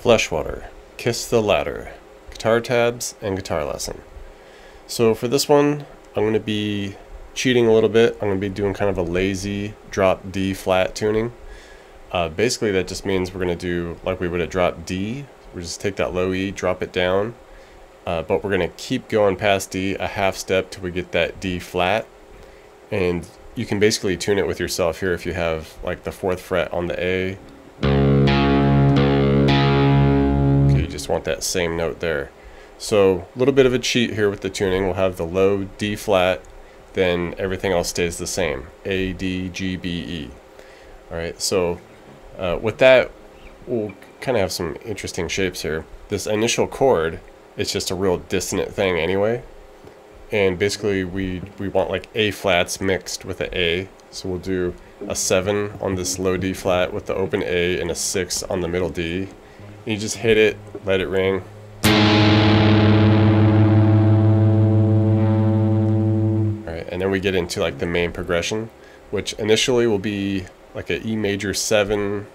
Fleshwater, Kiss the Ladder, Guitar Tabs, and Guitar Lesson. So for this one, I'm going to be cheating a little bit. I'm going to be doing kind of a lazy drop D flat tuning. Uh, basically that just means we're going to do like we would have dropped D. We just take that low E, drop it down, uh, but we're going to keep going past D a half step till we get that D flat. And you can basically tune it with yourself here if you have like the fourth fret on the A want that same note there. So a little bit of a cheat here with the tuning. We'll have the low D flat, then everything else stays the same. A, D, G, B, E. Alright, so uh, with that, we'll kind of have some interesting shapes here. This initial chord is just a real dissonant thing anyway. And basically we, we want like A flats mixed with an A. So we'll do a 7 on this low D flat with the open A and a 6 on the middle D you just hit it, let it ring. Alright, and then we get into like the main progression, which initially will be like a E major 7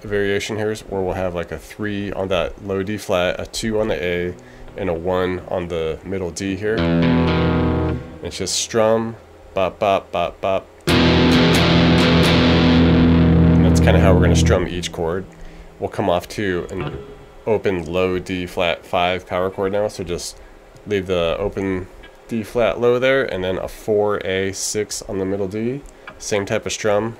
variation here, where we'll have like a 3 on that low D flat, a 2 on the A, and a 1 on the middle D here. And it's just strum, bop, bop, bop, bop. And that's kind of how we're going to strum each chord will come off to an open low D flat 5 power chord now. So just leave the open D flat low there and then a 4A 6 on the middle D. Same type of strum.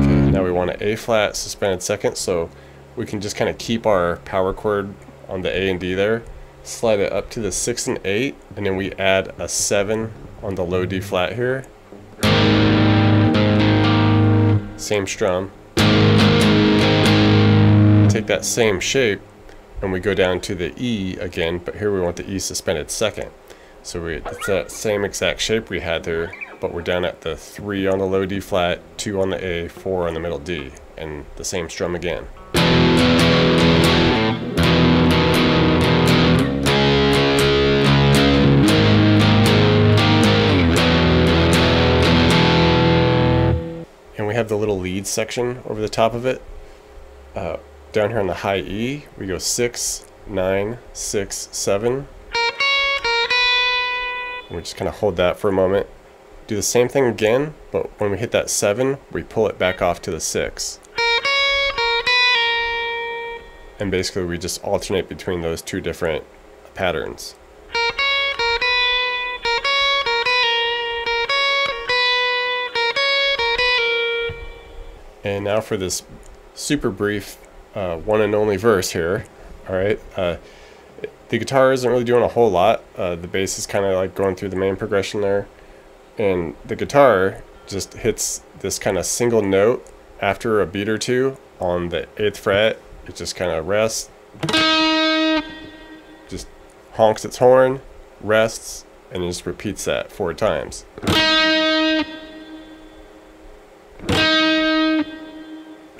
Okay, now we want an A flat suspended second so we can just kind of keep our power chord on the A and D there. Slide it up to the 6 and 8 and then we add a 7 on the low D flat here same strum. Take that same shape and we go down to the E again, but here we want the E suspended second. So we, it's that same exact shape we had there, but we're down at the 3 on the low D flat, 2 on the A, 4 on the middle D, and the same strum again. Have the little lead section over the top of it. Uh, down here on the high E, we go 6, 9, 6, 7. And we just kind of hold that for a moment. Do the same thing again, but when we hit that 7, we pull it back off to the 6. And basically we just alternate between those two different patterns. And now for this super brief uh, one and only verse here. All right. Uh, the guitar isn't really doing a whole lot. Uh, the bass is kind of like going through the main progression there. And the guitar just hits this kind of single note after a beat or two on the 8th fret. It just kind of rests, just honks its horn, rests, and then just repeats that four times.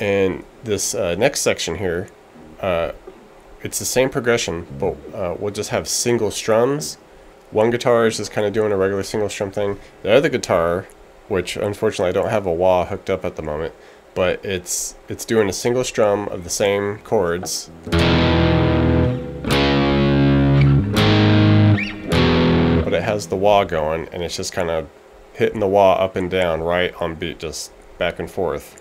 And this uh, next section here, uh, it's the same progression, but uh, we'll just have single strums. One guitar is just kind of doing a regular single strum thing. The other guitar, which unfortunately I don't have a wah hooked up at the moment, but it's it's doing a single strum of the same chords. But it has the wah going, and it's just kind of hitting the wah up and down right on beat, just back and forth.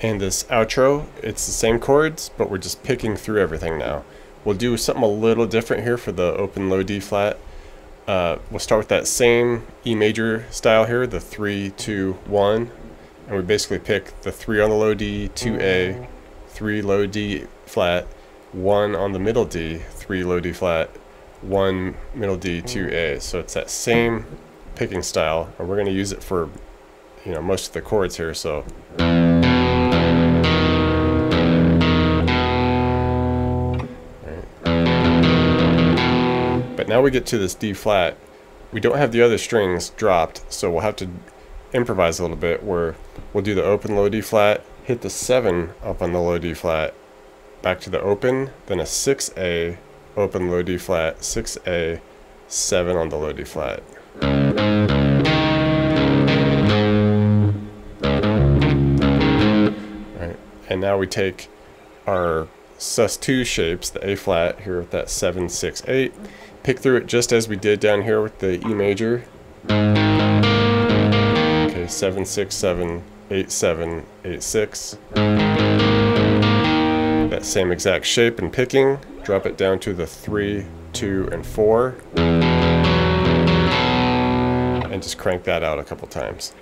And this outro, it's the same chords, but we're just picking through everything now. We'll do something a little different here for the open low D flat. Uh, we'll start with that same E major style here, the three, two, one, And we basically pick the 3 on the low D, 2A, 3 low D flat, 1 on the middle D, 3 low D flat, 1 middle D, 2A. So it's that same picking style, and we're going to use it for you know most of the chords here. So. Now we get to this D flat. We don't have the other strings dropped, so we'll have to improvise a little bit where we'll do the open low D flat, hit the 7 up on the low D flat, back to the open, then a 6A, open low D flat, 6A, 7 on the low D flat. Right, and now we take our sus2 shapes, the A flat here with that 7, 6, 8, pick through it just as we did down here with the E major. Okay, 7, 6, 7, 8, 7, 8, 6. That same exact shape and picking, drop it down to the 3, 2, and 4. And just crank that out a couple times.